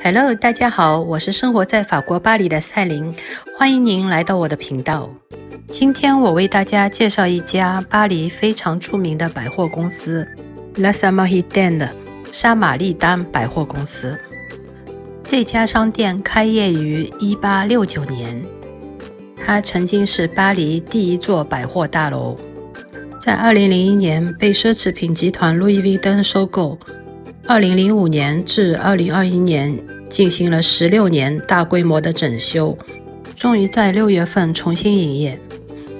Hello，大家好，我是生活在法国巴黎的赛琳，欢迎您来到我的频道。今天我为大家介绍一家巴黎非常著名的百货公司 ——La Samaritaine（ 沙玛丽丹百货公司）。这家商店开业于1869年，它曾经是巴黎第一座百货大楼，在2001年被奢侈品集团路易威登收购。2005年至2021年进行了16年大规模的整修，终于在六月份重新营业。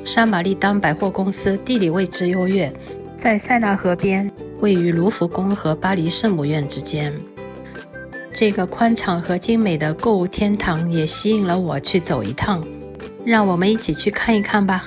沙玛丽当百货公司地理位置优越，在塞纳河边，位于卢浮宫和巴黎圣母院之间。这个宽敞和精美的购物天堂也吸引了我去走一趟，让我们一起去看一看吧。